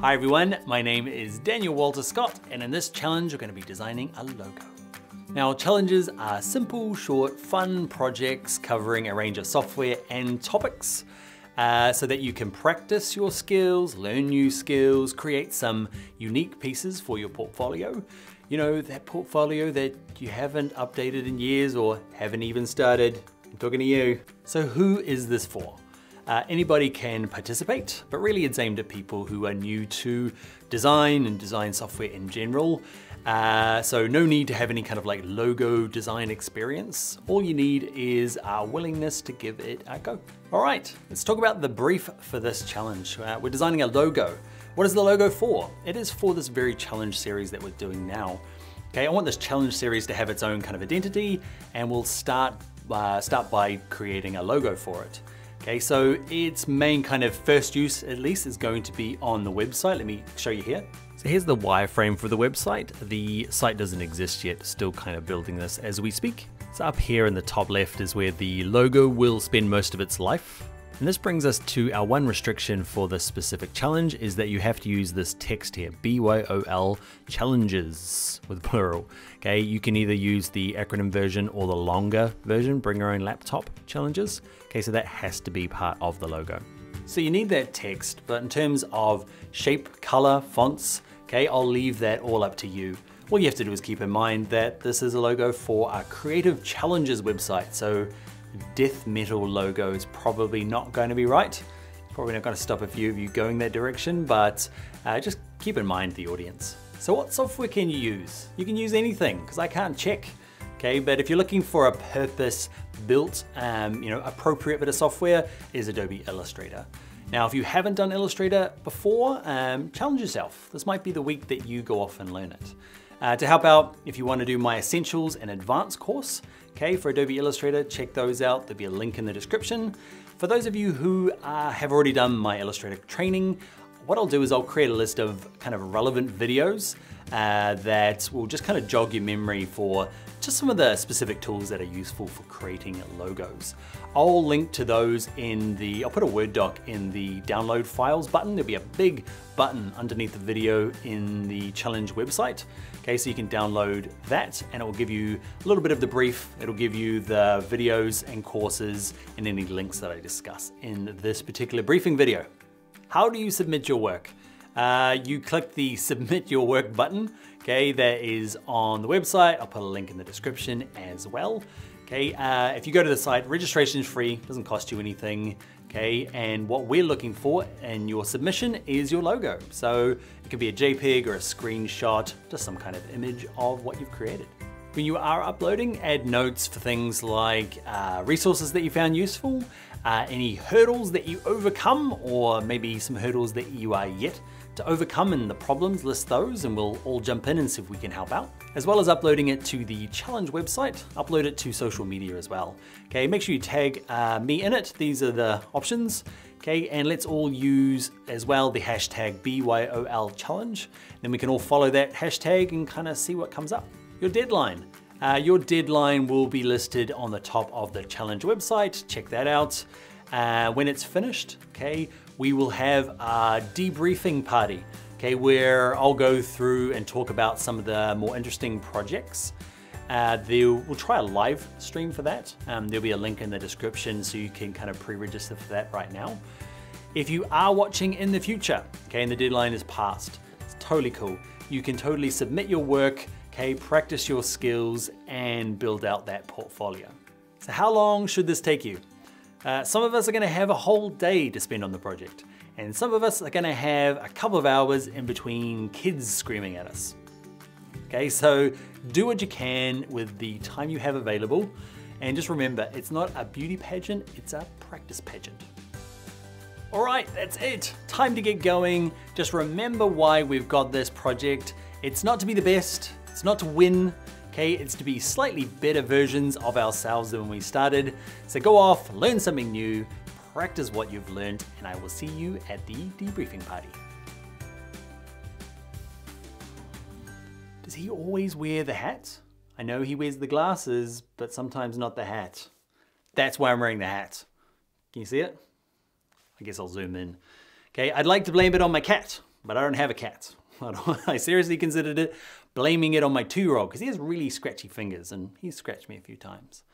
Hi everyone, my name is Daniel Walter Scott, and in this challenge we're going to be designing a logo. Now challenges are simple, short, fun projects covering a range of software and topics uh, so that you can practice your skills, learn new skills, create some unique pieces for your portfolio. You know, that portfolio that you haven't updated in years or haven't even started. I'm talking to you. So who is this for? Uh, anybody can participate, but really it's aimed at people who are new to design and design software in general. Uh, so no need to have any kind of like logo design experience. All you need is a willingness to give it a go. All right, let's talk about the brief for this challenge. Uh, we're designing a logo. What is the logo for? It is for this very challenge series that we're doing now. Okay, I want this challenge series to have its own kind of identity and we'll start, uh, start by creating a logo for it. Okay, so its main kind of first use at least is going to be on the website. Let me show you here. So here's the wireframe for the website. The site doesn't exist yet, still kind of building this as we speak. So up here in the top left is where the logo will spend most of its life. And this brings us to our one restriction for this specific challenge is that you have to use this text here, BYOL challenges with plural. Okay, you can either use the acronym version or the longer version, bring your own laptop challenges. Okay, so that has to be part of the logo. So you need that text, but in terms of shape, color, fonts, okay, I'll leave that all up to you. All you have to do is keep in mind that this is a logo for our Creative Challenges website. So death metal logo is probably not going to be right. Probably not going to stop a few of you going that direction, but uh, just keep in mind the audience. So what software can you use? You can use anything, because I can't check. Okay, but if you're looking for a purpose-built, um, you know, appropriate bit of software, is Adobe Illustrator. Now, if you haven't done Illustrator before, um, challenge yourself. This might be the week that you go off and learn it. Uh, to help out, if you want to do my Essentials and Advanced course, okay, for Adobe Illustrator, check those out. There'll be a link in the description. For those of you who uh, have already done my Illustrator training, what I'll do is I'll create a list of kind of relevant videos uh, that will just kind of jog your memory for just some of the specific tools that are useful for creating logos. I'll link to those in the, I'll put a Word doc in the download files button. There'll be a big button underneath the video in the challenge website. Okay, so you can download that and it will give you a little bit of the brief. It'll give you the videos and courses and any links that I discuss in this particular briefing video. How do you submit your work? Uh, you click the submit your work button, okay, that is on the website. I'll put a link in the description as well. Okay, uh, if you go to the site, registration is free, doesn't cost you anything. Okay, and what we're looking for in your submission is your logo. So it could be a JPEG or a screenshot, just some kind of image of what you've created. When you are uploading, add notes for things like uh, resources that you found useful, uh, any hurdles that you overcome, or maybe some hurdles that you are yet to overcome and the problems, list those and we'll all jump in and see if we can help out. As well as uploading it to the challenge website, upload it to social media as well. Okay, make sure you tag uh, me in it. These are the options. Okay, and let's all use as well the hashtag BYOL challenge. Then we can all follow that hashtag and kind of see what comes up. Your deadline. Uh, your deadline will be listed on the top of the challenge website. Check that out. Uh, when it's finished, okay, we will have a debriefing party, okay, where I'll go through and talk about some of the more interesting projects. Uh, we'll try a live stream for that. Um, there'll be a link in the description so you can kind of pre-register for that right now. If you are watching in the future, okay, and the deadline is passed, totally cool. You can totally submit your work, okay, practice your skills and build out that portfolio. So how long should this take you? Uh, some of us are gonna have a whole day to spend on the project, and some of us are gonna have a couple of hours in between kids screaming at us. Okay, so do what you can with the time you have available, and just remember, it's not a beauty pageant, it's a practice pageant. All right, that's it. Time to get going. Just remember why we've got this project. It's not to be the best, it's not to win, okay? It's to be slightly better versions of ourselves than when we started. So go off, learn something new, practice what you've learned, and I will see you at the debriefing party. Does he always wear the hat? I know he wears the glasses, but sometimes not the hat. That's why I'm wearing the hat. Can you see it? I guess I'll zoom in. Okay, I'd like to blame it on my cat. but I don't have a cat. I seriously considered it, blaming it on my two-year-old because he has really scratchy fingers and he's scratched me a few times.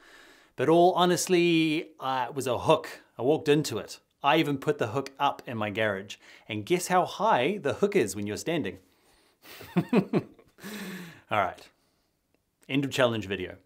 But all honestly, uh, it was a hook. I walked into it. I even put the hook up in my garage. And guess how high the hook is when you're standing? all right. End of challenge video.